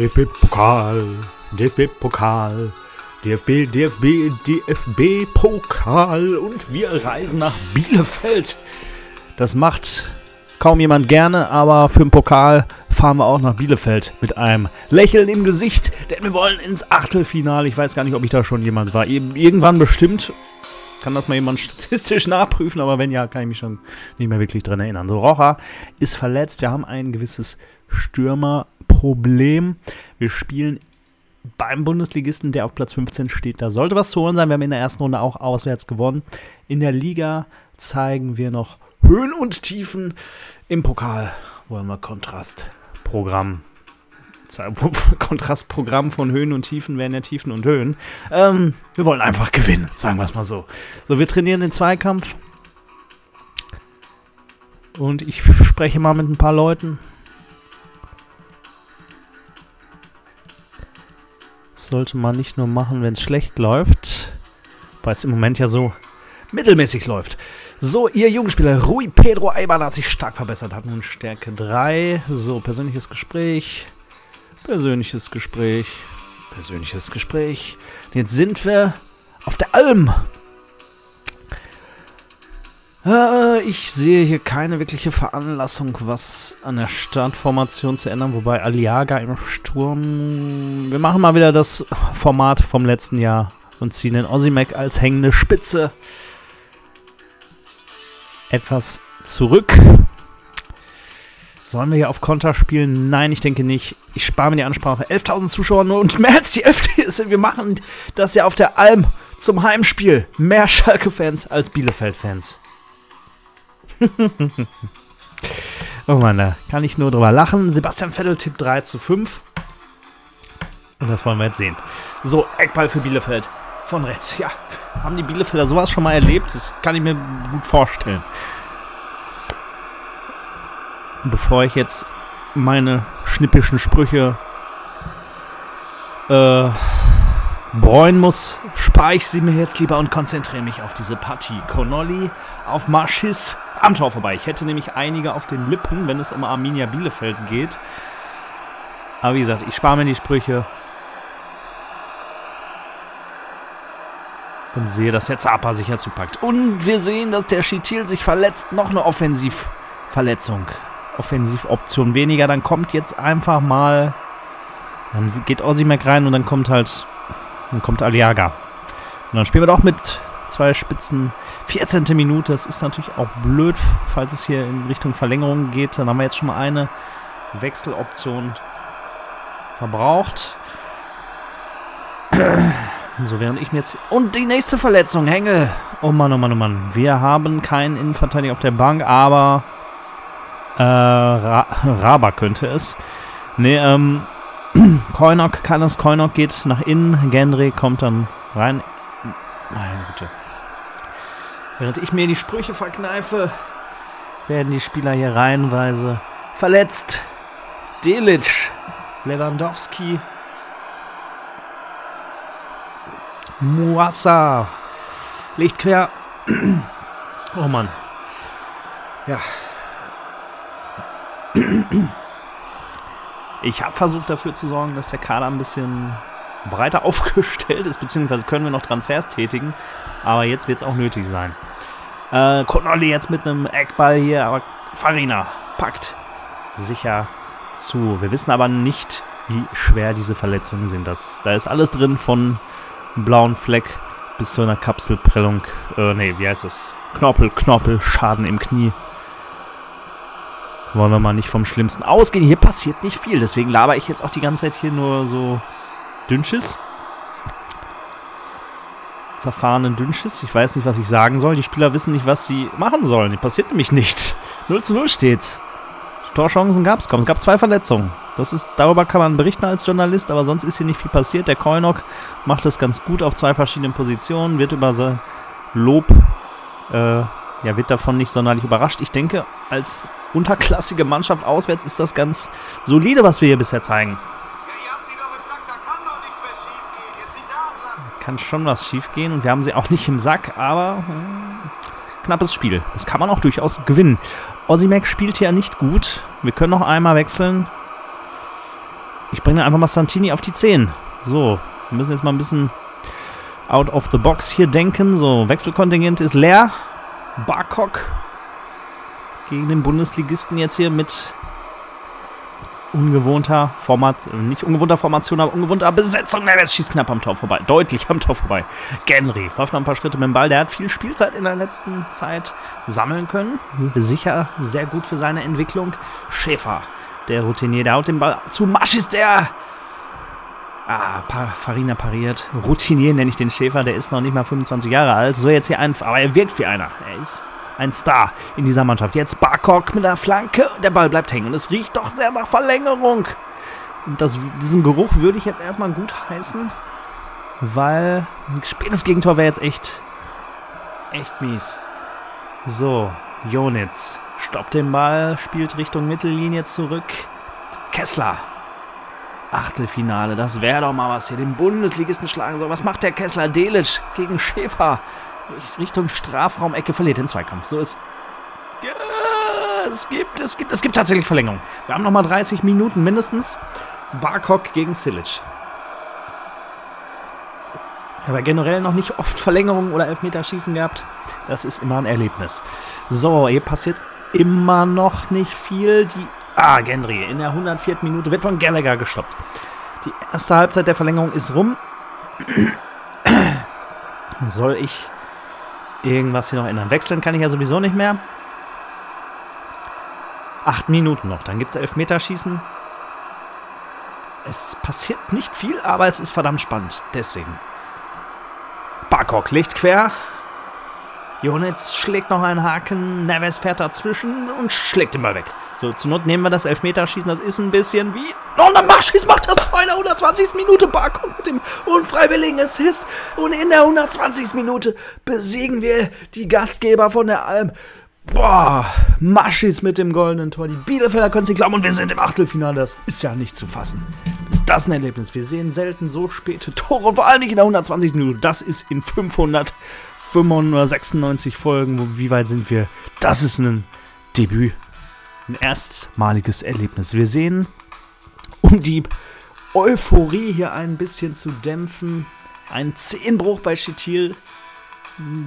DFB-Pokal, DFB-Pokal, DFB, DFB, DFB-Pokal und wir reisen nach Bielefeld. Das macht kaum jemand gerne, aber für den Pokal fahren wir auch nach Bielefeld mit einem Lächeln im Gesicht, denn wir wollen ins Achtelfinale. Ich weiß gar nicht, ob ich da schon jemand war. Irgendwann bestimmt kann das mal jemand statistisch nachprüfen, aber wenn ja, kann ich mich schon nicht mehr wirklich dran erinnern. So, Rocha ist verletzt. Wir haben ein gewisses Stürmerproblem. Wir spielen beim Bundesligisten, der auf Platz 15 steht. Da sollte was zu holen sein. Wir haben in der ersten Runde auch auswärts gewonnen. In der Liga zeigen wir noch Höhen und Tiefen. Im Pokal wollen wir Kontrastprogramm Kontrastprogramm von Höhen und Tiefen werden ja Tiefen und Höhen. Ähm, wir wollen einfach gewinnen, sagen wir es mal so. So, wir trainieren den Zweikampf. Und ich spreche mal mit ein paar Leuten. Sollte man nicht nur machen, wenn es schlecht läuft. Weil es im Moment ja so mittelmäßig läuft. So, ihr Jugendspieler, Rui Pedro Eiban hat sich stark verbessert, hat nun Stärke 3. So, persönliches Gespräch. Persönliches Gespräch. Persönliches Gespräch. Jetzt sind wir auf der Alm. Äh, ich sehe hier keine wirkliche Veranlassung, was an der Startformation zu ändern, wobei Aliaga im Sturm... Wir machen mal wieder das Format vom letzten Jahr und ziehen den Ozimek als hängende Spitze etwas zurück. Sollen wir hier auf Konter spielen? Nein, ich denke nicht. Ich spare mir die Ansprache. 11.000 Zuschauer nur und mehr als die Hälfte sind. Wir machen das ja auf der Alm zum Heimspiel. Mehr Schalke-Fans als Bielefeld-Fans. Oh Mann, da kann ich nur drüber lachen. Sebastian Vettel Tipp 3 zu 5. Und das wollen wir jetzt sehen. So, Eckball für Bielefeld. Von rechts. Ja, haben die Bielefelder sowas schon mal erlebt? Das kann ich mir gut vorstellen bevor ich jetzt meine schnippischen Sprüche äh, bräuen muss, spare ich sie mir jetzt lieber und konzentriere mich auf diese Partie. Connolly auf Marschis am Tor vorbei. Ich hätte nämlich einige auf den Lippen, wenn es um Arminia Bielefeld geht. Aber wie gesagt, ich spare mir die Sprüche. Und sehe, dass der Zapa sich jetzt zupackt. Und wir sehen, dass der Chitil sich verletzt. Noch eine Offensivverletzung. Offensivoption weniger. Dann kommt jetzt einfach mal. Dann geht Ossimac rein und dann kommt halt. Dann kommt Aliaga. Und dann spielen wir doch mit zwei Spitzen. 14. Minute. Das ist natürlich auch blöd, falls es hier in Richtung Verlängerung geht. Dann haben wir jetzt schon mal eine Wechseloption verbraucht. So, während ich mir jetzt... Und die nächste Verletzung, Hengel. Oh Mann, oh Mann, oh Mann. Wir haben keinen Innenverteidiger auf der Bank, aber äh, Ra Raba könnte es. Ne, ähm, Koinok kann es. Koinok geht nach innen. Gendry kommt dann rein. Meine Güte. Während ich mir die Sprüche verkneife, werden die Spieler hier reihenweise verletzt. Delic, Lewandowski, Muassa, Licht quer. oh Mann. Ja, ich habe versucht dafür zu sorgen, dass der Kader ein bisschen breiter aufgestellt ist, beziehungsweise können wir noch Transfers tätigen. Aber jetzt wird es auch nötig sein. Äh, Connolly jetzt mit einem Eckball hier, aber Farina packt sicher zu. Wir wissen aber nicht, wie schwer diese Verletzungen sind. Das, da ist alles drin von blauen Fleck bis zu einer Kapselprellung. Äh, nee, wie heißt das? Knorpel, Knorpel, Schaden im Knie. Wollen wir mal nicht vom Schlimmsten ausgehen. Hier passiert nicht viel. Deswegen laber ich jetzt auch die ganze Zeit hier nur so Dünnschiss. Zerfahrenen Dünnschiss. Ich weiß nicht, was ich sagen soll. Die Spieler wissen nicht, was sie machen sollen. Passiert nämlich nichts. 0 zu 0 steht's. Torchancen gab es kaum. Es gab zwei Verletzungen. Das ist, darüber kann man berichten als Journalist, aber sonst ist hier nicht viel passiert. Der Koinok macht das ganz gut auf zwei verschiedenen Positionen, wird über sein Lob äh, ja, wird davon nicht sonderlich überrascht. Ich denke, als unterklassige Mannschaft auswärts ist das ganz solide, was wir hier bisher zeigen. Kann schon was schief gehen und wir haben sie auch nicht im Sack, aber hm, knappes Spiel. Das kann man auch durchaus gewinnen. Ossimac spielt hier nicht gut. Wir können noch einmal wechseln. Ich bringe einfach mal Santini auf die 10. So, wir müssen jetzt mal ein bisschen out of the box hier denken. So, Wechselkontingent ist leer. Barkok gegen den Bundesligisten jetzt hier mit ungewohnter Formation, nicht ungewohnter Formation, aber ungewohnter Besetzung. Neves schießt knapp am Tor vorbei, deutlich am Tor vorbei. Genry läuft noch ein paar Schritte mit dem Ball. Der hat viel Spielzeit in der letzten Zeit sammeln können. Sicher sehr gut für seine Entwicklung. Schäfer, der Routinier, der haut den Ball zu. Masch ist der. Ah, Farina pariert. Routinier nenne ich den Schäfer, der ist noch nicht mal 25 Jahre alt. So jetzt hier ein, aber er wirkt wie einer. Er ist ein Star in dieser Mannschaft. Jetzt Barkok mit der Flanke. Der Ball bleibt hängen. Und es riecht doch sehr nach Verlängerung. Und das, diesen Geruch würde ich jetzt erstmal gut heißen. Weil ein spätes Gegentor wäre jetzt echt, echt mies. So, Jonitz stoppt den Ball, spielt Richtung Mittellinie zurück. Kessler. Achtelfinale, das wäre doch mal was hier. Den Bundesligisten schlagen soll. Was macht der Kessler? Delic gegen Schäfer. Richtung Strafraumecke verliert den Zweikampf. So ist. Ja, es gibt, es gibt, es gibt tatsächlich Verlängerung. Wir haben nochmal 30 Minuten mindestens. Barkok gegen Silic. Aber generell noch nicht oft Verlängerung oder Elfmeterschießen gehabt. Das ist immer ein Erlebnis. So, hier passiert immer noch nicht viel. Die Ah, Gendry in der 104. Minute wird von Gallagher gestoppt. Die erste Halbzeit der Verlängerung ist rum. Soll ich irgendwas hier noch ändern. Wechseln kann ich ja sowieso nicht mehr. Acht Minuten noch. Dann gibt es Elfmeterschießen. Es passiert nicht viel, aber es ist verdammt spannend. Deswegen. Barkok legt quer. Jonitz schlägt noch einen Haken. Neves fährt dazwischen und schlägt ihn mal weg. So, zur Not nehmen wir das Elfmeterschießen. Das ist ein bisschen wie. Oh, der Machschieß macht das in der 120. Minute. Barkok mit dem unfreiwilligen Assist. Und in der 120. Minute besiegen wir die Gastgeber von der Alm. Boah, Maschis mit dem goldenen Tor. Die Bielefelder können sich glauben und wir sind im Achtelfinale. Das ist ja nicht zu fassen. Ist das ein Erlebnis? Wir sehen selten so späte Tore vor allem nicht in der 120. Minute. Das ist in 595 Folgen. Wie weit sind wir? Das ist ein Debüt ein erstmaliges Erlebnis. Wir sehen, um die Euphorie hier ein bisschen zu dämpfen, ein Zehnbruch bei Chitil.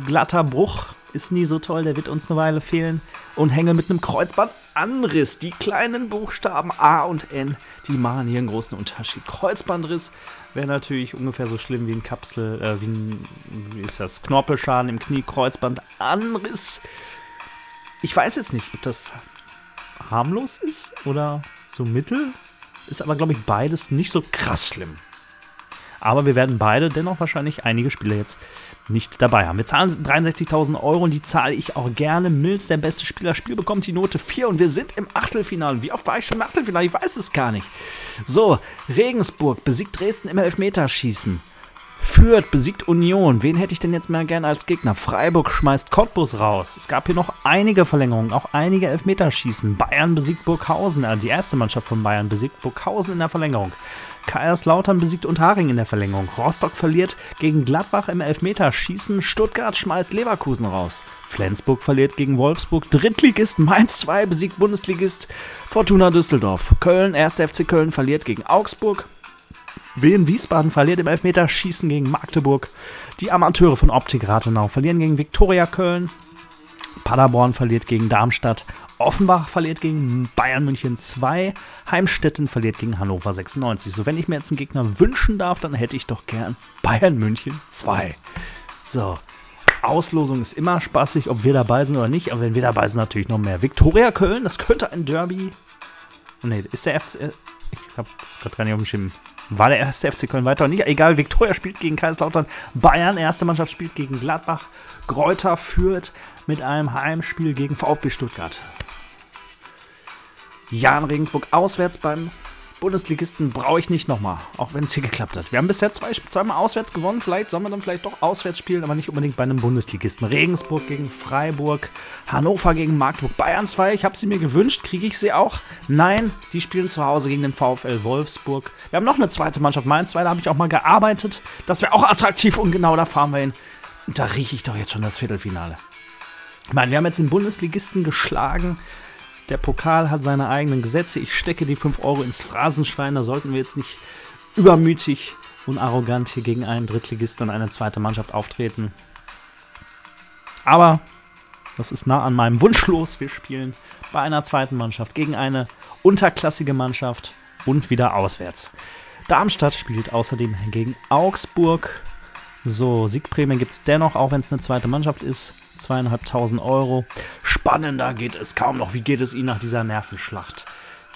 Glatter Bruch ist nie so toll, der wird uns eine Weile fehlen. Und Hänge mit einem Kreuzbandanriss. Die kleinen Buchstaben A und N, die machen hier einen großen Unterschied. Kreuzbandriss wäre natürlich ungefähr so schlimm wie ein Kapsel, äh, wie ein, wie ist das, Knorpelschaden im Knie, Kreuzbandanriss. Ich weiß jetzt nicht, ob das harmlos ist oder so mittel. Ist aber, glaube ich, beides nicht so krass schlimm. Aber wir werden beide dennoch wahrscheinlich einige Spiele jetzt nicht dabei haben. Wir zahlen 63.000 Euro und die zahle ich auch gerne. Mills, der beste Spieler, Spiel bekommt die Note 4 und wir sind im Achtelfinale. Wie oft war ich schon im Achtelfinale? Ich weiß es gar nicht. So, Regensburg besiegt Dresden im Elfmeterschießen. Fürth besiegt Union. Wen hätte ich denn jetzt mal gern als Gegner? Freiburg schmeißt Cottbus raus. Es gab hier noch einige Verlängerungen, auch einige Elfmeterschießen. Bayern besiegt Burghausen. Äh, die erste Mannschaft von Bayern besiegt Burghausen in der Verlängerung. Kaiserslautern besiegt Unterharing in der Verlängerung. Rostock verliert gegen Gladbach im Elfmeterschießen. Stuttgart schmeißt Leverkusen raus. Flensburg verliert gegen Wolfsburg. Drittligist Mainz 2 besiegt Bundesligist Fortuna Düsseldorf. Köln, 1. FC Köln verliert gegen Augsburg. Wien Wiesbaden verliert im Elfmeterschießen gegen Magdeburg. Die Amateure von Optik Rathenau verlieren gegen Viktoria Köln. Paderborn verliert gegen Darmstadt. Offenbach verliert gegen Bayern München 2. Heimstetten verliert gegen Hannover 96. So, wenn ich mir jetzt einen Gegner wünschen darf, dann hätte ich doch gern Bayern München 2. So, Auslosung ist immer spaßig, ob wir dabei sind oder nicht. Aber wenn wir dabei sind, natürlich noch mehr. Viktoria Köln, das könnte ein Derby. Ne, ist der FC. Ich habe es gerade gar nicht auf dem Schirm war der erste FC Köln weiter. Nicht egal, Viktoria spielt gegen Kaiserslautern, Bayern, erste Mannschaft spielt gegen Gladbach, Gräuter führt mit einem Heimspiel gegen VfB Stuttgart. Jan Regensburg auswärts beim Bundesligisten brauche ich nicht nochmal, auch wenn es hier geklappt hat. Wir haben bisher zwei, zweimal auswärts gewonnen, vielleicht sollen wir dann vielleicht doch auswärts spielen, aber nicht unbedingt bei einem Bundesligisten. Regensburg gegen Freiburg, Hannover gegen Magdeburg, Bayern 2, ich habe sie mir gewünscht, kriege ich sie auch? Nein, die spielen zu Hause gegen den VfL Wolfsburg. Wir haben noch eine zweite Mannschaft, Mainz 2, da habe ich auch mal gearbeitet. Das wäre auch attraktiv und genau da fahren wir hin. Und da rieche ich doch jetzt schon das Viertelfinale. Ich meine, wir haben jetzt den Bundesligisten geschlagen Der Pokal hat seine eigenen Gesetze. Ich stecke die 5 Euro ins Phrasenschwein. Da sollten wir jetzt nicht übermütig und arrogant hier gegen einen Drittligisten und eine zweite Mannschaft auftreten. Aber das ist nah an meinem Wunsch los. Wir spielen bei einer zweiten Mannschaft gegen eine unterklassige Mannschaft und wieder auswärts. Darmstadt spielt außerdem gegen Augsburg. So, Siegprämie gibt es dennoch, auch wenn es eine zweite Mannschaft ist. Zweieinhalbtausend Euro. Spannender geht es kaum noch. Wie geht es Ihnen nach dieser Nervenschlacht?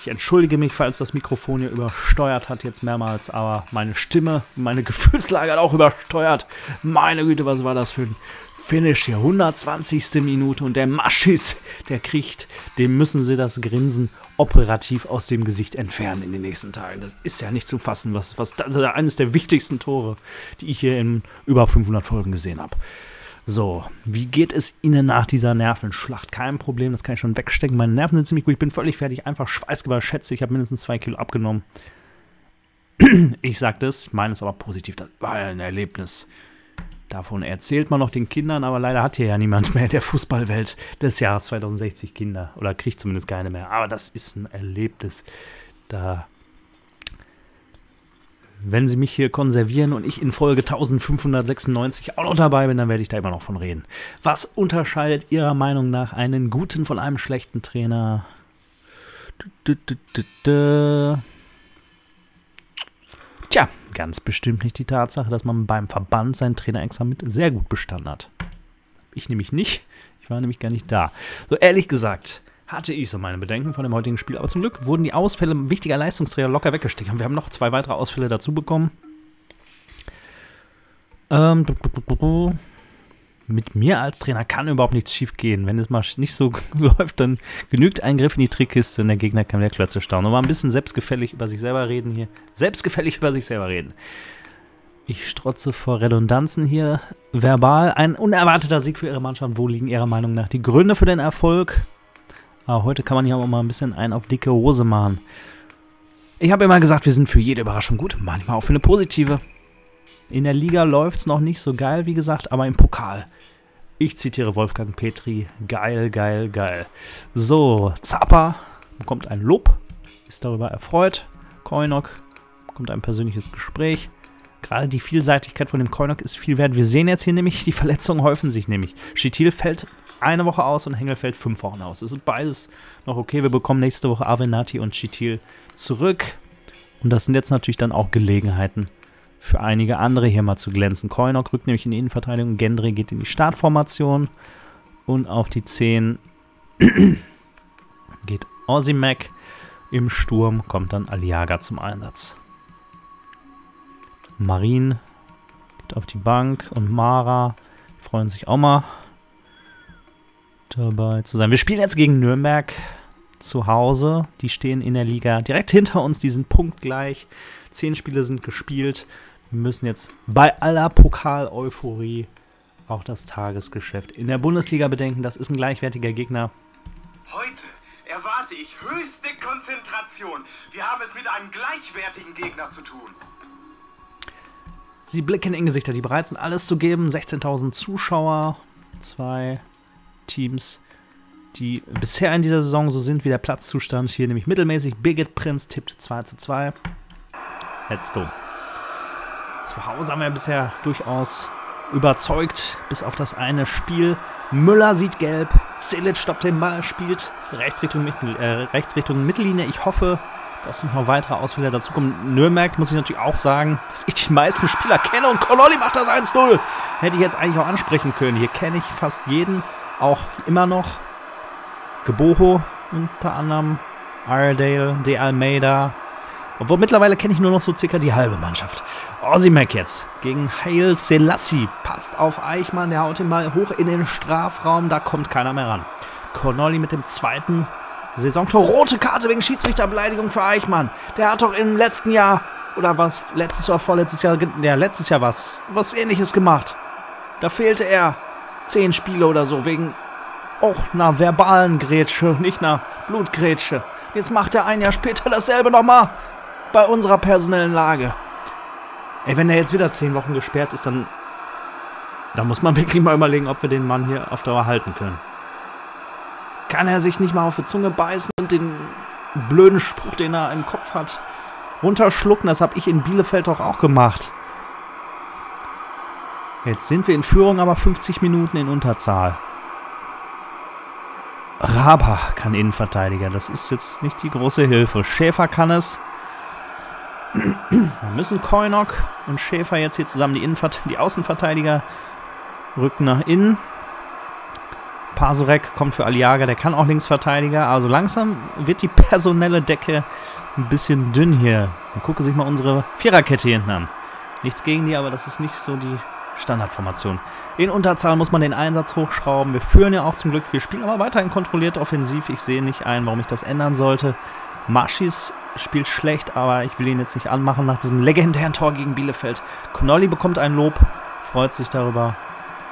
Ich entschuldige mich, falls das Mikrofon hier übersteuert hat jetzt mehrmals, aber meine Stimme, meine Gefühlslage hat auch übersteuert. Meine Güte, was war das für ein Finish hier? 120. Minute und der Maschis, der kriegt, dem müssen sie das Grinsen operativ aus dem Gesicht entfernen in den nächsten Tagen. Das ist ja nicht zu fassen, was, was also eines der wichtigsten Tore, die ich hier in über 500 Folgen gesehen habe. So, wie geht es Ihnen nach dieser Nervenschlacht? Kein Problem, das kann ich schon wegstecken. Meine Nerven sind ziemlich gut, ich bin völlig fertig, einfach schweißgeber, schätze, ich habe mindestens zwei Kilo abgenommen. Ich sage das, ich meine es aber positiv, das war ein Erlebnis. Davon erzählt man noch den Kindern, aber leider hat hier ja niemand mehr der Fußballwelt des Jahres 2060 Kinder. Oder kriegt zumindest keine mehr. Aber das ist ein Erlebnis. Da wenn sie mich hier konservieren und ich in Folge 1596 auch noch dabei bin, dann werde ich da immer noch von reden. Was unterscheidet Ihrer Meinung nach einen guten von einem schlechten Trainer? Tja, ganz bestimmt nicht die Tatsache, dass man beim Verband sein Trainerexamen sehr gut bestanden hat. Ich nämlich nicht. Ich war nämlich gar nicht da. So ehrlich gesagt, hatte ich so meine Bedenken von dem heutigen Spiel. Aber zum Glück wurden die Ausfälle wichtiger Leistungsträger locker weggesteckt. Und wir haben noch zwei weitere Ausfälle dazu bekommen. Ähm, mit mir als Trainer kann überhaupt nichts schief gehen. Wenn es mal nicht so läuft, dann genügt ein Griff in die Trickkiste und der Gegner kann wieder Klötze staunen. Und mal ein bisschen selbstgefällig über sich selber reden hier. Selbstgefällig über sich selber reden. Ich strotze vor Redundanzen hier. Verbal ein unerwarteter Sieg für Ihre Mannschaft. Wo liegen Ihrer Meinung nach die Gründe für den Erfolg? Aber heute kann man hier auch mal ein bisschen einen auf dicke Hose machen. Ich habe immer gesagt, wir sind für jede Überraschung gut, manchmal auch für eine positive. In der Liga läuft es noch nicht so geil, wie gesagt, aber im Pokal. Ich zitiere Wolfgang Petri. Geil, geil, geil. So, Zappa bekommt ein Lob, ist darüber erfreut. Koinok bekommt ein persönliches Gespräch. Gerade die Vielseitigkeit von dem Koinok ist viel wert. Wir sehen jetzt hier nämlich, die Verletzungen häufen sich nämlich. Chitil fällt eine Woche aus und Hengelfeld fünf Wochen aus. Es ist beides noch okay. Wir bekommen nächste Woche Avenati und Chitil zurück. Und das sind jetzt natürlich dann auch Gelegenheiten für einige andere hier mal zu glänzen. Koinok rückt nämlich in die Innenverteidigung, Gendry geht in die Startformation und auf die 10 geht Ozimek. Im Sturm kommt dann Aliaga zum Einsatz. Marin geht auf die Bank und Mara freuen sich auch mal dabei zu sein. Wir spielen jetzt gegen Nürnberg zu Hause. Die stehen in der Liga direkt hinter uns. Die sind punktgleich. Zehn Spiele sind gespielt. Wir müssen jetzt bei aller Pokal-Euphorie auch das Tagesgeschäft in der Bundesliga bedenken. Das ist ein gleichwertiger Gegner. Heute erwarte ich höchste Konzentration. Wir haben es mit einem gleichwertigen Gegner zu tun. Sie blicken in Gesichter, die bereit sind, alles zu geben. 16.000 Zuschauer, zwei Teams, die bisher in dieser Saison so sind wie der Platzzustand. Hier nämlich mittelmäßig. Bigot Prince tippt 2 zu 2. Let's go. Zu Hause haben wir bisher durchaus überzeugt, bis auf das eine Spiel. Müller sieht gelb, Silic stoppt den Ball, spielt rechts Richtung, Mittel, äh, rechts Richtung Mittellinie. Ich hoffe, dass noch weitere Ausfälle dazukommen. Nürnberg muss ich natürlich auch sagen, dass ich die meisten Spieler kenne und Connolly macht das 1-0. Hätte ich jetzt eigentlich auch ansprechen können. Hier kenne ich fast jeden auch immer noch Geboho unter anderem, Iredale, De Almeida. Obwohl mittlerweile kenne ich nur noch so circa die halbe Mannschaft. Ozimek jetzt gegen Hail Selassie. Passt auf Eichmann, der haut ihn mal hoch in den Strafraum, da kommt keiner mehr ran. Connolly mit dem zweiten Saisontor. Rote Karte wegen Schiedsrichterbeleidigung für Eichmann. Der hat doch im letzten Jahr, oder was, letztes oder vorletztes Jahr, ja, letztes Jahr was, was ähnliches gemacht. Da fehlte er zehn Spiele oder so, wegen auch einer verbalen Grätsche, nicht einer Blutgrätsche. Jetzt macht er ein Jahr später dasselbe nochmal bei unserer personellen Lage. Ey, wenn er jetzt wieder zehn Wochen gesperrt ist, dann, dann muss man wirklich mal überlegen, ob wir den Mann hier auf Dauer halten können. kann er sich nicht mal auf die Zunge beißen und den blöden Spruch, den er im Kopf hat, runterschlucken. Das habe ich in Bielefeld doch auch gemacht. Jetzt sind wir in Führung, aber 50 Minuten in Unterzahl. Raba kann Innenverteidiger. Das ist jetzt nicht die große Hilfe. Schäfer kann es. Da müssen Koinok und Schäfer jetzt hier zusammen die, Innenvert die Außenverteidiger rücken nach innen. Pasorek kommt für Aliaga, der kann auch Linksverteidiger. Also langsam wird die personelle Decke ein bisschen dünn hier. Dann gucke sich mal unsere Viererkette hinten an. Nichts gegen die, aber das ist nicht so die Standardformation. In Unterzahl muss man den Einsatz hochschrauben. Wir führen ja auch zum Glück. Wir spielen aber weiterhin kontrolliert offensiv. Ich sehe nicht ein, warum ich das ändern sollte. Maschis spielt schlecht, aber ich will ihn jetzt nicht anmachen nach diesem legendären Tor gegen Bielefeld. Connolly bekommt ein Lob, freut sich darüber.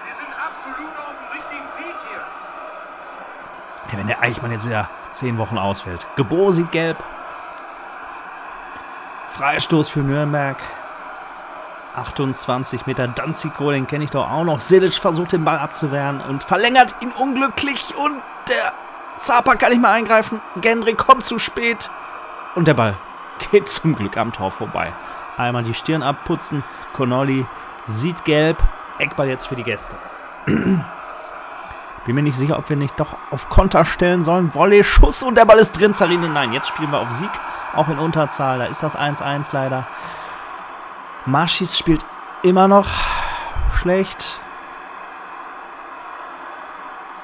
Wir sind absolut auf dem richtigen Weg hier. Ja, wenn der Eichmann jetzt wieder zehn Wochen ausfällt. Gebo sieht gelb. Freistoß für Nürnberg. 28 Meter Danzigo, den kenne ich doch auch noch. Silic versucht den Ball abzuwehren und verlängert ihn unglücklich und der Zapa kann nicht mehr eingreifen. Gendry kommt zu spät und der Ball geht zum Glück am Tor vorbei. Einmal die Stirn abputzen. Connolly sieht gelb. Eckball jetzt für die Gäste. Bin mir nicht sicher, ob wir nicht doch auf Konter stellen sollen. Volley, Schuss und der Ball ist drin. Zarine, nein, jetzt spielen wir auf Sieg. Auch in Unterzahl. Da ist das 1-1 leider. Marschis spielt immer noch schlecht.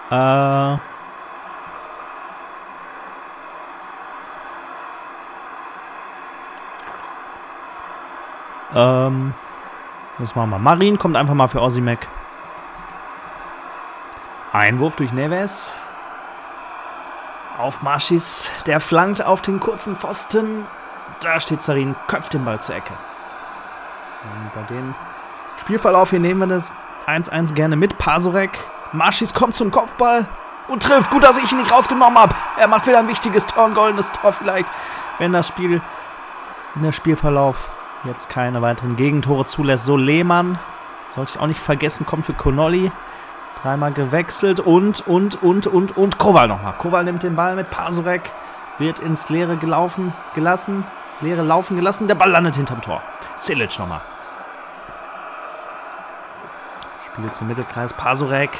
Äh. Ähm. Das machen wir. Marin kommt einfach mal für Osimek. Einwurf durch Neves. Auf Marschis. Der flankt auf den kurzen Pfosten. Da steht Zarin, köpft den Ball zur Ecke. Und bei dem Spielverlauf hier nehmen wir das 1-1 gerne mit. Pasorek. Marschis kommt zum Kopfball und trifft. Gut, dass ich ihn nicht rausgenommen habe. Er macht wieder ein wichtiges Tor, ein goldenes Tor vielleicht, wenn das Spiel in der Spielverlauf jetzt keine weiteren Gegentore zulässt. So Lehmann, sollte ich auch nicht vergessen, kommt für Konolli. Dreimal gewechselt und, und, und, und, und Kowal nochmal. Kowal nimmt den Ball mit Pasorek, wird ins Leere gelaufen, gelassen, Leere laufen gelassen. Der Ball landet hinterm Tor. Silic nochmal. Spielt zum Mittelkreis. Pasorek.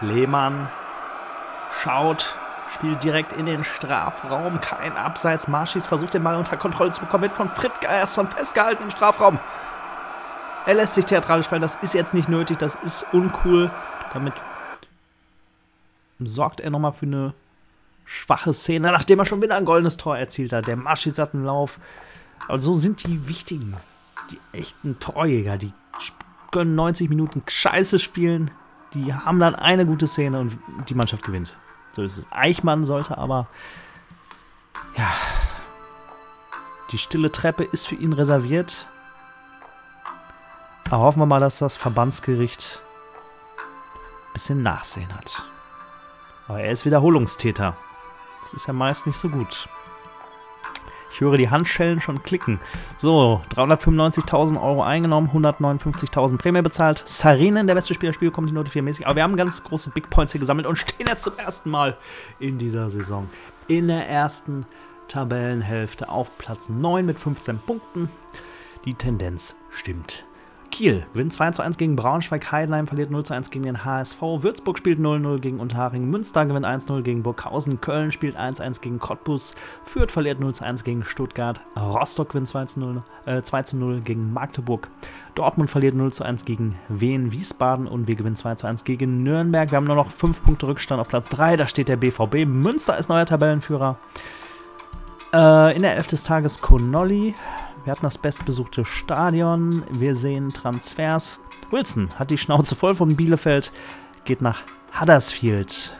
Lehmann. Schaut. Spielt direkt in den Strafraum. Kein Abseits. Marschis versucht den Ball unter Kontrolle zu bekommen. Wird von Frit Geierson festgehalten im Strafraum. Er lässt sich theatralisch fallen. Das ist jetzt nicht nötig. Das ist uncool. Damit sorgt er nochmal für eine schwache Szene, nachdem er schon wieder ein goldenes Tor erzielt hat. Der Marschis hat einen Lauf. Aber so sind die wichtigen, die echten Torjäger. Die können 90 Minuten scheiße spielen. Die haben dann eine gute Szene und die Mannschaft gewinnt. So ist es. Eichmann sollte aber. Ja. Die stille Treppe ist für ihn reserviert. Aber hoffen wir mal, dass das Verbandsgericht ein bisschen Nachsehen hat. Aber er ist Wiederholungstäter. Das ist ja meist nicht so gut. Ich höre die Handschellen schon klicken. So, 395.000 Euro eingenommen, 159.000 Prämie bezahlt. Sarinen, der beste Spieler, Spiel kommt die Note 4 mäßig. Aber wir haben ganz große Big Points hier gesammelt und stehen jetzt zum ersten Mal in dieser Saison in der ersten Tabellenhälfte auf Platz 9 mit 15 Punkten. Die Tendenz stimmt. Kiel gewinnt 2 zu 1 gegen Braunschweig, Heidenheim verliert 0 zu 1 gegen den HSV, Würzburg spielt 0-0 gegen Unterhaching, Münster gewinnt 1-0 gegen Burghausen, Köln spielt 1-1 gegen Cottbus, Fürth verliert 0 zu 1 gegen Stuttgart, Rostock gewinnt 2 zu 0, äh, 2 zu 0 gegen Magdeburg, Dortmund verliert 0 zu 1 gegen Wien, Wiesbaden und wir gewinnen 2 zu 1 gegen Nürnberg. Wir haben nur noch 5 Punkte Rückstand auf Platz 3, da steht der BVB, Münster ist neuer Tabellenführer. Äh, in der Elf des Tages Connolly, wir hatten das bestbesuchte Stadion. Wir sehen Transfers. Wilson hat die Schnauze voll von Bielefeld, geht nach Huddersfield.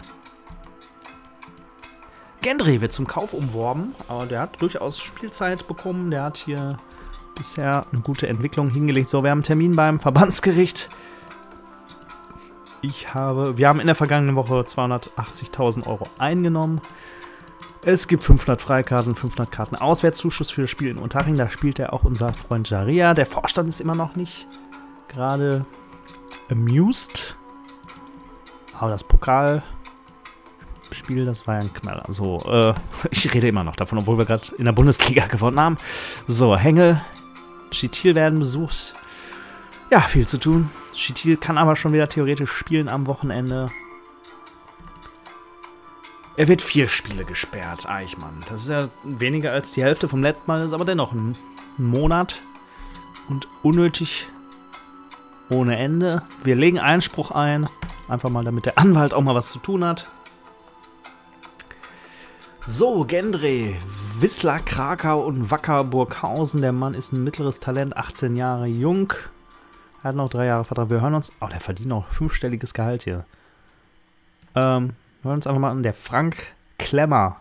Gendry wird zum Kauf umworben, aber der hat durchaus Spielzeit bekommen. Der hat hier bisher eine gute Entwicklung hingelegt. So, wir haben einen Termin beim Verbandsgericht. Ich habe, wir haben in der vergangenen Woche 280.000 Euro eingenommen. Es gibt 500 Freikarten, 500 Karten Auswärtszuschuss für das Spiel in Unterhaching. Da spielt ja auch unser Freund Jaria. Der Vorstand ist immer noch nicht gerade amused. Aber das Pokal Spiel, das war ja ein Knaller. So, äh, ich rede immer noch davon, obwohl wir gerade in der Bundesliga gewonnen haben. So, Hengel, Chitil werden besucht. Ja, viel zu tun. Chitil kann aber schon wieder theoretisch spielen am Wochenende. Er wird vier Spiele gesperrt, Eichmann. Das ist ja weniger als die Hälfte vom letzten Mal, ist aber dennoch ein Monat. Und unnötig ohne Ende. Wir legen Einspruch ein. Einfach mal, damit der Anwalt auch mal was zu tun hat. So, Gendre, Wissler, Krakau und Wacker Burghausen. Der Mann ist ein mittleres Talent, 18 Jahre jung. Er hat noch drei Jahre Vertrag. Wir hören uns. Oh, der verdient noch fünfstelliges Gehalt hier. Ähm, hören uns einfach mal an. Der Frank Klemmer.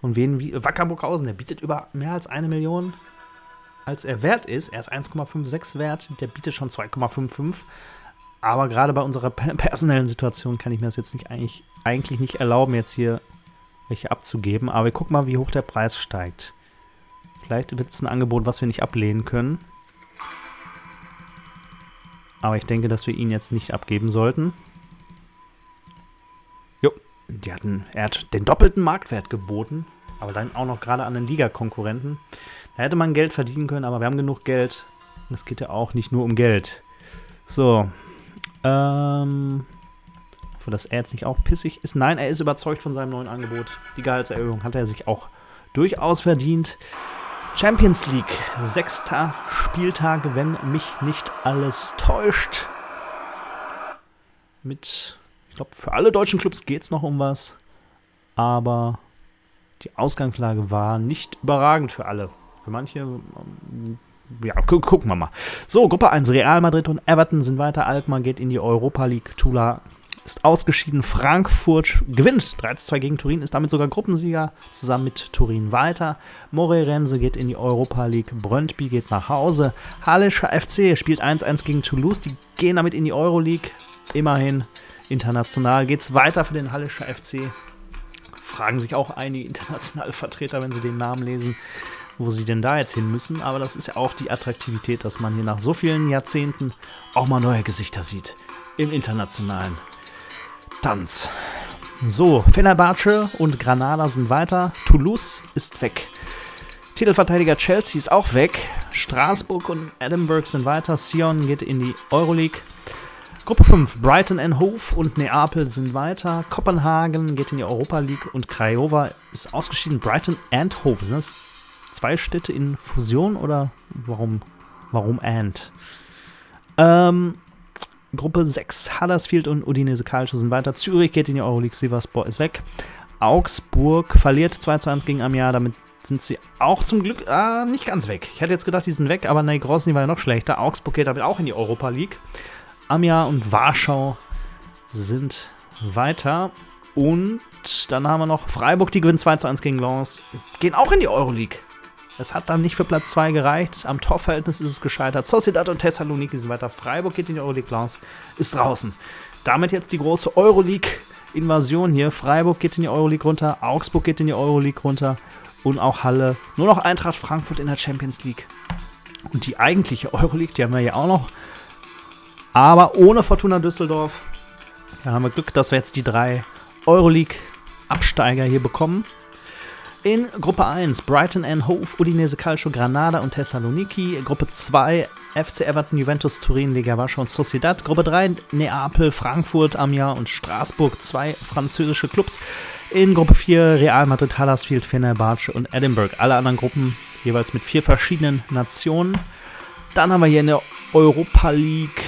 Von wen wie. Wacker Burghausen, der bietet über mehr als eine Million als er wert ist. Er ist 1,56 wert, der bietet schon 2,55. Aber gerade bei unserer personellen Situation kann ich mir das jetzt nicht eigentlich, eigentlich nicht erlauben, jetzt hier welche abzugeben. Aber wir gucken mal, wie hoch der Preis steigt. Vielleicht wird es ein Angebot, was wir nicht ablehnen können. Aber ich denke, dass wir ihn jetzt nicht abgeben sollten. Die hatten, er hat den doppelten Marktwert geboten. Aber dann auch noch gerade an den Liga-Konkurrenten. Da hätte man Geld verdienen können, aber wir haben genug Geld. Es geht ja auch nicht nur um Geld. So. Ähm. Hoffe, dass er jetzt nicht auch pissig ist. Nein, er ist überzeugt von seinem neuen Angebot. Die Gehaltserhöhung hat er sich auch durchaus verdient. Champions League, sechster Spieltag, wenn mich nicht alles täuscht. Mit, ich glaube, für alle deutschen Clubs geht es noch um was. Aber die Ausgangslage war nicht überragend für alle. Für manche, ähm, ja, gu gucken wir mal. So, Gruppe 1, Real Madrid und Everton sind weiter. Alkmaar geht in die Europa League. Tula ist ausgeschieden. Frankfurt gewinnt 3 2 gegen Turin, ist damit sogar Gruppensieger, zusammen mit Turin weiter. Moreirense geht in die Europa League. Brøndby geht nach Hause. Hallischer FC spielt 1-1 gegen Toulouse. Die gehen damit in die Euroleague. Immerhin international geht es weiter für den Hallischer FC. Fragen sich auch einige internationale Vertreter, wenn sie den Namen lesen wo sie denn da jetzt hin müssen. Aber das ist ja auch die Attraktivität, dass man hier nach so vielen Jahrzehnten auch mal neue Gesichter sieht im internationalen Tanz. So, Fenerbahce und Granada sind weiter. Toulouse ist weg. Titelverteidiger Chelsea ist auch weg. Straßburg und Edinburgh sind weiter. Sion geht in die Euroleague. Gruppe 5, Brighton and Hove und Neapel sind weiter. Kopenhagen geht in die Europa League und Craiova ist ausgeschieden. Brighton and Hove, sind das zwei Städte in Fusion oder warum, warum and? Ähm, Gruppe 6, Huddersfield und Udinese Calcio sind weiter. Zürich geht in die Euroleague, Sivasspor ist weg. Augsburg verliert 2 zu 1 gegen Amiens, damit sind sie auch zum Glück äh, nicht ganz weg. Ich hätte jetzt gedacht, die sind weg, aber nein, Grosny war ja noch schlechter. Augsburg geht damit auch in die Europa League. Amiens und Warschau sind weiter. Und dann haben wir noch Freiburg, die gewinnen 2 zu 1 gegen Lens, gehen auch in die Euroleague. Es hat dann nicht für Platz 2 gereicht. Am Torverhältnis ist es gescheitert. Sociedad und Thessaloniki sind weiter. Freiburg geht in die Euroleague Lens, ist draußen. Damit jetzt die große Euroleague-Invasion hier. Freiburg geht in die Euroleague runter, Augsburg geht in die Euroleague runter und auch Halle. Nur noch Eintracht Frankfurt in der Champions League. Und die eigentliche Euroleague, die haben wir ja auch noch. Aber ohne Fortuna Düsseldorf. Da haben wir Glück, dass wir jetzt die drei Euroleague-Absteiger hier bekommen. In Gruppe 1 Brighton and Hove, Udinese Calcio, Granada und Thessaloniki. Gruppe 2 FC Everton, Juventus, Turin, Lega Warschau und Sociedad. Gruppe 3 Neapel, Frankfurt, Amiens und Straßburg. Zwei französische Clubs. In Gruppe 4 Real Madrid, Huddersfield, Fenerbahce und Edinburgh. Alle anderen Gruppen jeweils mit vier verschiedenen Nationen. Dann haben wir hier in der Europa League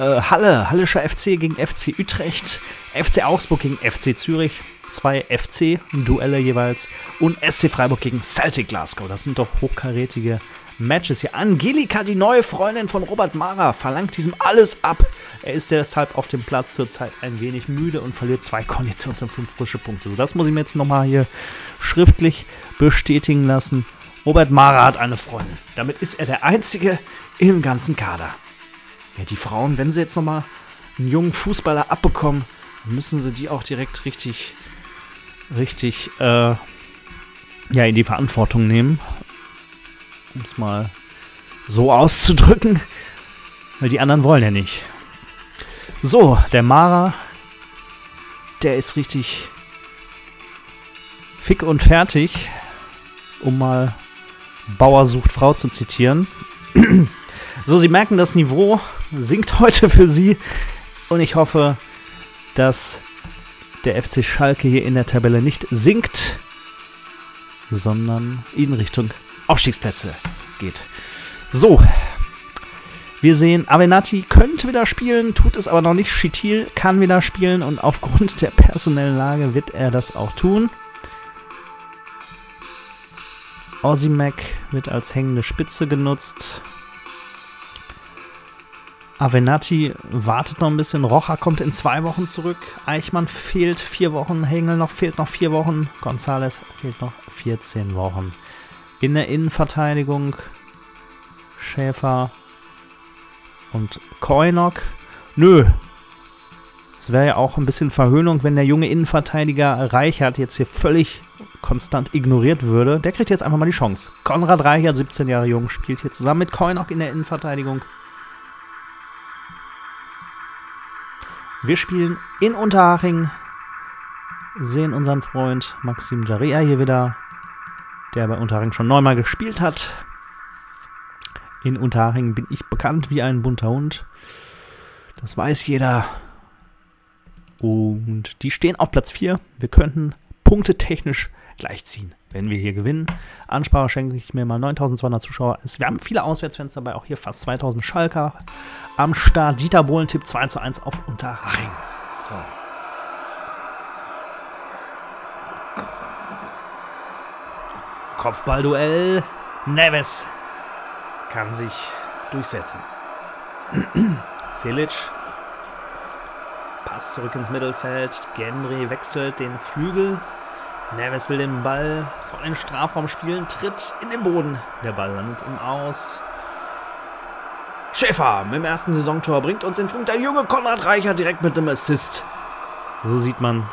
äh, Halle, Hallischer FC gegen FC Utrecht, FC Augsburg gegen FC Zürich, zwei FC-Duelle jeweils und SC Freiburg gegen Celtic Glasgow. Das sind doch hochkarätige Matches hier. Angelika, die neue Freundin von Robert Mara, verlangt diesem alles ab. Er ist deshalb auf dem Platz zurzeit ein wenig müde und verliert zwei Konditions- und fünf frische Punkte. So, das muss ich mir jetzt nochmal hier schriftlich bestätigen lassen. Robert Mara hat eine Freundin. Damit ist er der Einzige im ganzen Kader. Ja, die Frauen, wenn sie jetzt nochmal einen jungen Fußballer abbekommen, müssen sie die auch direkt richtig richtig äh, ja, in die Verantwortung nehmen. Um es mal so auszudrücken. Weil die anderen wollen ja nicht. So, der Mara, der ist richtig Fick und fertig, um mal Bauer sucht Frau zu zitieren. so, Sie merken, das Niveau sinkt heute für Sie und ich hoffe, dass der FC Schalke hier in der Tabelle nicht sinkt, sondern in Richtung Aufstiegsplätze geht. So, wir sehen, Avenatti könnte wieder spielen, tut es aber noch nicht. Chitil kann wieder spielen und aufgrund der personellen Lage wird er das auch tun. Ozimac wird als hängende Spitze genutzt. Avenatti wartet noch ein bisschen. Rocha kommt in zwei Wochen zurück. Eichmann fehlt vier Wochen. Hengel noch fehlt noch vier Wochen. Gonzales fehlt noch 14 Wochen. In der Innenverteidigung Schäfer und Koinok. Nö. Es wäre ja auch ein bisschen Verhöhnung, wenn der junge Innenverteidiger Reichert jetzt hier völlig konstant ignoriert würde. Der kriegt jetzt einfach mal die Chance. Konrad Reichert, 17 Jahre jung, spielt hier zusammen mit Koinok in der Innenverteidigung. Wir spielen in Unterhaching, sehen unseren Freund Maxim Jaria hier wieder, der bei Unterhaching schon neunmal gespielt hat. In Unterhaching bin ich bekannt wie ein bunter Hund. Das weiß jeder. Und die stehen auf Platz 4. Wir könnten punktetechnisch gleichziehen, wenn wir hier gewinnen. Ansprache schenke ich mir mal 9200 Zuschauer. Wir haben viele Auswärtsfans dabei, auch hier fast 2000 Schalker am Start. Dieter Bohlen tippt 2 zu 1 auf Unterhaching. So. Kopfballduell. Neves kann sich durchsetzen. Silic. Pass zurück ins Mittelfeld. Gendry wechselt den Flügel. Neves will den Ball vor den Strafraum spielen, tritt in den Boden. Der Ball landet im Aus. Schäfer mit dem ersten Saisontor bringt uns in Funk der junge Konrad Reicher direkt mit dem Assist. So sieht man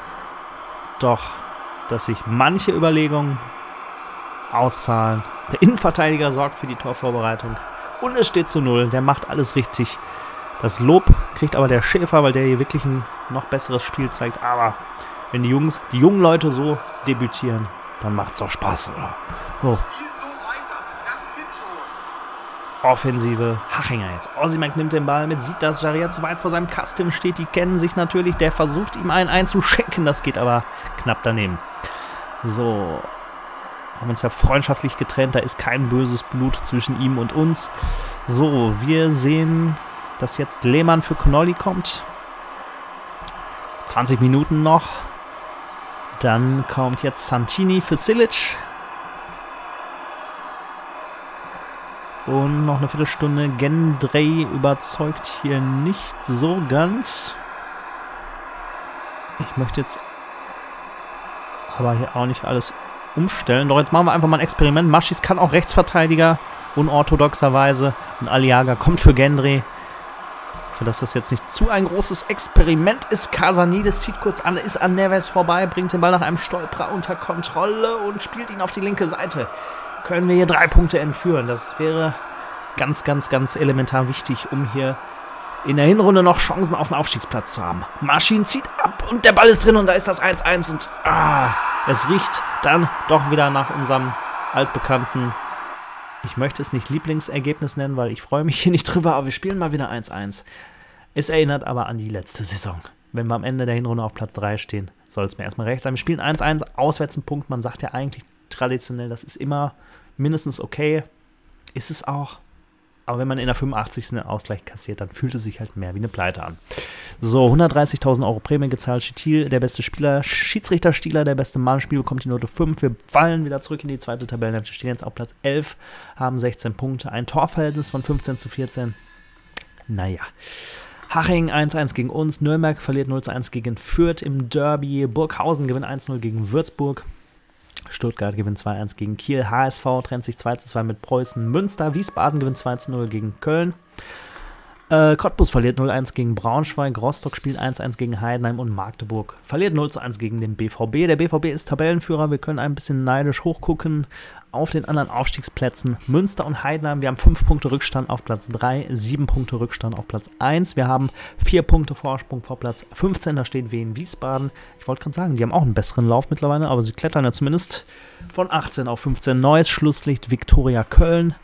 doch, dass sich manche Überlegungen auszahlen. Der Innenverteidiger sorgt für die Torvorbereitung. Und es steht zu null. Der macht alles richtig. Das Lob kriegt aber der Schäfer, weil der hier wirklich ein noch besseres Spiel zeigt. Aber wenn die Jungs, die jungen Leute so debütieren, dann macht's doch Spaß, oder? So. Offensive Hachinger jetzt. Osimek nimmt den Ball mit, sieht, dass Jaria zu weit vor seinem Kasten steht. Die kennen sich natürlich. Der versucht ihm einen einzuschenken. Das geht aber knapp daneben. So. Haben uns ja freundschaftlich getrennt. Da ist kein böses Blut zwischen ihm und uns. So, wir sehen, dass jetzt Lehmann für Knolli kommt. 20 Minuten noch. Dann kommt jetzt Santini für Silic. Und noch eine Viertelstunde. Gendrey überzeugt hier nicht so ganz. Ich möchte jetzt aber hier auch nicht alles umstellen. Doch jetzt machen wir einfach mal ein Experiment. Maschis kann auch Rechtsverteidiger, unorthodoxerweise. Und Aliaga kommt für Gendry. Für dass das jetzt nicht zu ein großes Experiment ist. Casanidis zieht kurz an, ist an Neves vorbei, bringt den Ball nach einem Stolperer unter Kontrolle und spielt ihn auf die linke Seite. Können wir hier drei Punkte entführen. Das wäre ganz, ganz, ganz elementar wichtig, um hier in der Hinrunde noch Chancen auf den Aufstiegsplatz zu haben. Maschinen zieht ab und der Ball ist drin und da ist das 1-1 und ah, es riecht dann doch wieder nach unserem altbekannten ich möchte es nicht Lieblingsergebnis nennen, weil ich freue mich hier nicht drüber, aber wir spielen mal wieder 1-1. Es erinnert aber an die letzte Saison. Wenn wir am Ende der Hinrunde auf Platz 3 stehen, soll es mir erstmal recht sein. Wir spielen 1-1, auswärts einen Punkt. Man sagt ja eigentlich traditionell, das ist immer mindestens okay. Ist es auch. Aber wenn man in der 85. einen Ausgleich kassiert, dann fühlt es sich halt mehr wie eine Pleite an. So, 130.000 Euro Prämie gezahlt. Chitil, der beste Spieler. Schiedsrichter Stieler, der beste Mannspiel, bekommt die Note 5. Wir fallen wieder zurück in die zweite Tabelle. Wir stehen jetzt auf Platz 11, haben 16 Punkte. Ein Torverhältnis von 15 zu 14. Naja. Haching 1-1 gegen uns. Nürnberg verliert 0-1 gegen Fürth im Derby. Burghausen gewinnt 1-0 gegen Würzburg. Stuttgart gewinnt 2-1 gegen Kiel. HSV trennt sich 2-2 mit Preußen. Münster, Wiesbaden gewinnt 2-0 gegen Köln. Äh, Cottbus verliert 0-1 gegen Braunschweig, Rostock spielt 1-1 gegen Heidenheim und Magdeburg verliert 0-1 gegen den BVB. Der BVB ist Tabellenführer, wir können ein bisschen neidisch hochgucken auf den anderen Aufstiegsplätzen. Münster und Heidenheim, wir haben 5 Punkte Rückstand auf Platz 3, 7 Punkte Rückstand auf Platz 1. Wir haben 4 Punkte Vorsprung vor Platz 15, da steht Wien Wiesbaden. Ich wollte gerade sagen, die haben auch einen besseren Lauf mittlerweile, aber sie klettern ja zumindest von 18 auf 15. Neues Schlusslicht Viktoria Köln.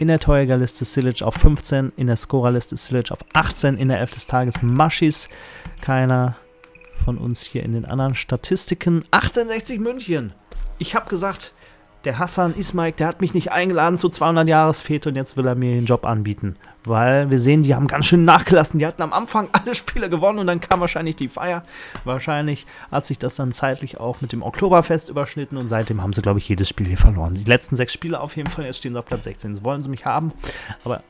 In der Torjägerliste Silic auf 15, in der Scorerliste Silic auf 18, in der 11 des Tages Maschis. Keiner von uns hier in den anderen Statistiken. 1860 München. Ich habe gesagt, der Hassan Ismaik, der hat mich nicht eingeladen zu 200 Jahresfete und jetzt will er mir den Job anbieten. Weil wir sehen, die haben ganz schön nachgelassen. Die hatten am Anfang alle Spiele gewonnen und dann kam wahrscheinlich die Feier. Wahrscheinlich hat sich das dann zeitlich auch mit dem Oktoberfest überschnitten und seitdem haben sie, glaube ich, jedes Spiel hier verloren. Die letzten sechs Spiele auf jeden Fall, jetzt stehen sie auf Platz 16. Jetzt wollen sie mich haben. Aber,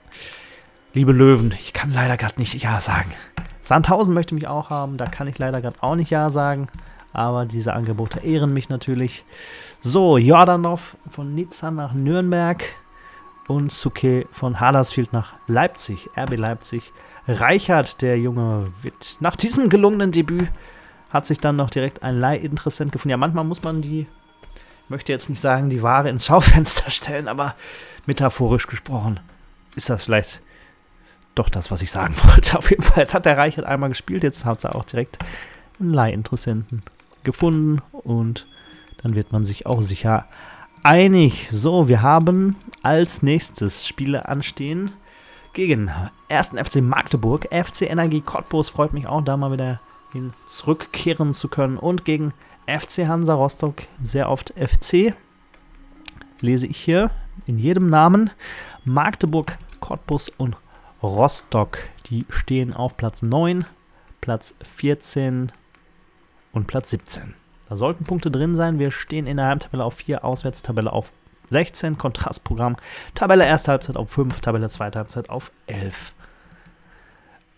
liebe Löwen, ich kann leider gerade nicht Ja sagen. Sandhausen möchte mich auch haben, da kann ich leider gerade auch nicht Ja sagen. Aber diese Angebote ehren mich natürlich. So, Jordanov von Nizza nach Nürnberg und Suke von Huddersfield nach Leipzig, RB Leipzig. Reichert, der junge Witt. Nach diesem gelungenen Debüt hat sich dann noch direkt ein Leihinteressent gefunden. Ja, manchmal muss man die, ich möchte jetzt nicht sagen, die Ware ins Schaufenster stellen, aber metaphorisch gesprochen ist das vielleicht doch das, was ich sagen wollte. Auf jeden Fall, jetzt hat der Reichert einmal gespielt, jetzt hat er auch direkt einen Leihinteressenten gefunden und dann wird man sich auch sicher einig. So, wir haben als nächstes Spiele anstehen gegen 1. FC Magdeburg, FC Energie Cottbus, freut mich auch, da mal wieder hin zurückkehren zu können und gegen FC Hansa Rostock, sehr oft FC, lese ich hier in jedem Namen. Magdeburg, Cottbus und Rostock, die stehen auf Platz 9, Platz 14 und Platz 17. Da sollten Punkte drin sein. Wir stehen in der Heimtabelle auf 4, Auswärtstabelle auf 16, Kontrastprogramm, Tabelle erste Halbzeit auf 5, Tabelle zweite Halbzeit auf 11.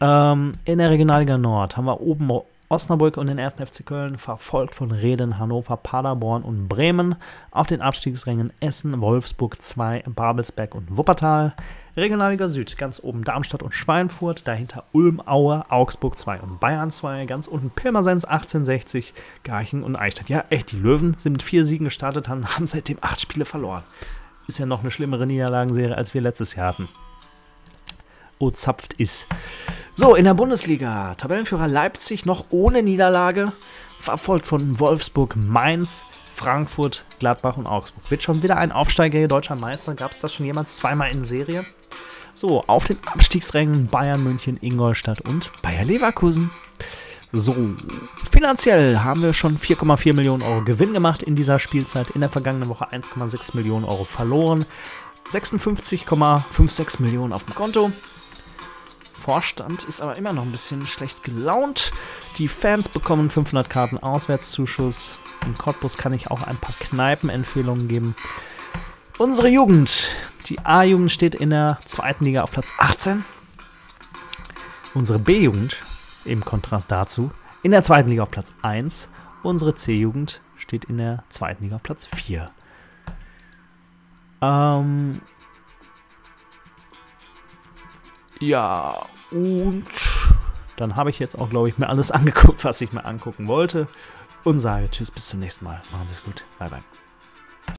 Ähm, in der Regionalliga Nord haben wir oben Osnabrück und den 1. FC Köln, verfolgt von Reden, Hannover, Paderborn und Bremen. Auf den Abstiegsrängen Essen, Wolfsburg 2, Babelsberg und Wuppertal. Regionalliga Süd, ganz oben Darmstadt und Schweinfurt, dahinter Ulm, Aue, Augsburg 2 und Bayern 2, ganz unten Pirmasens 1860, Garching und Eichstätt. Ja, echt, die Löwen sind mit vier Siegen gestartet, haben seitdem acht Spiele verloren. Ist ja noch eine schlimmere Niederlagenserie, als wir letztes Jahr hatten. Oh, zapft ist. So, in der Bundesliga, Tabellenführer Leipzig noch ohne Niederlage, verfolgt von Wolfsburg, Mainz, Frankfurt, Gladbach und Augsburg. Wird schon wieder ein Aufsteiger hier, deutscher Meister. Gab es das schon jemals zweimal in Serie? So, auf den Abstiegsrängen Bayern München, Ingolstadt und Bayer Leverkusen. So, finanziell haben wir schon 4,4 Millionen Euro Gewinn gemacht in dieser Spielzeit. In der vergangenen Woche 1,6 Millionen Euro verloren. 56,56 Millionen auf dem Konto. Vorstand ist aber immer noch ein bisschen schlecht gelaunt. Die Fans bekommen 500 Karten Auswärtszuschuss. In Cottbus kann ich auch ein paar Kneipenempfehlungen geben. Unsere Jugend, die A-Jugend steht in der zweiten Liga auf Platz 18. Unsere B-Jugend, im Kontrast dazu, in der zweiten Liga auf Platz 1. Unsere C-Jugend steht in der zweiten Liga auf Platz 4. Ähm, ja, und dann habe ich jetzt auch, glaube ich, mir alles angeguckt, was ich mir angucken wollte. Und sage Tschüss, bis zum nächsten Mal. Machen Sie es gut. Bye, bye.